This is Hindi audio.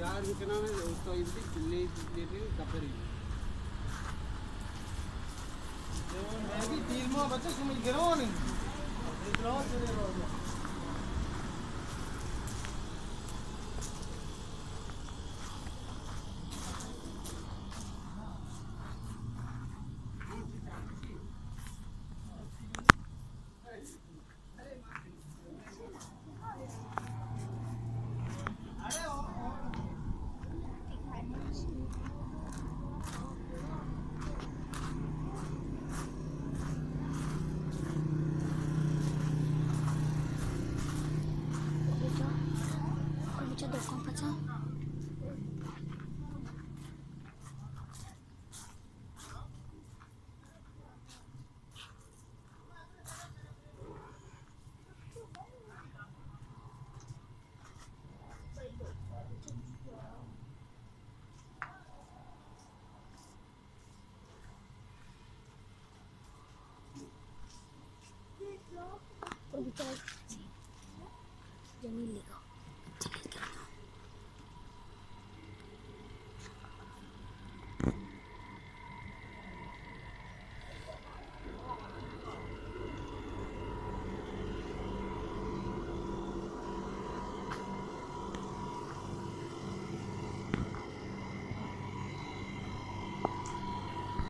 यार कितना में उसको इतनी चिल्ले लेते कपड़े। मैं भी तीन में बच्चे समझ गिरो नहीं। इतना से तेरे रोज Kau bisa dokong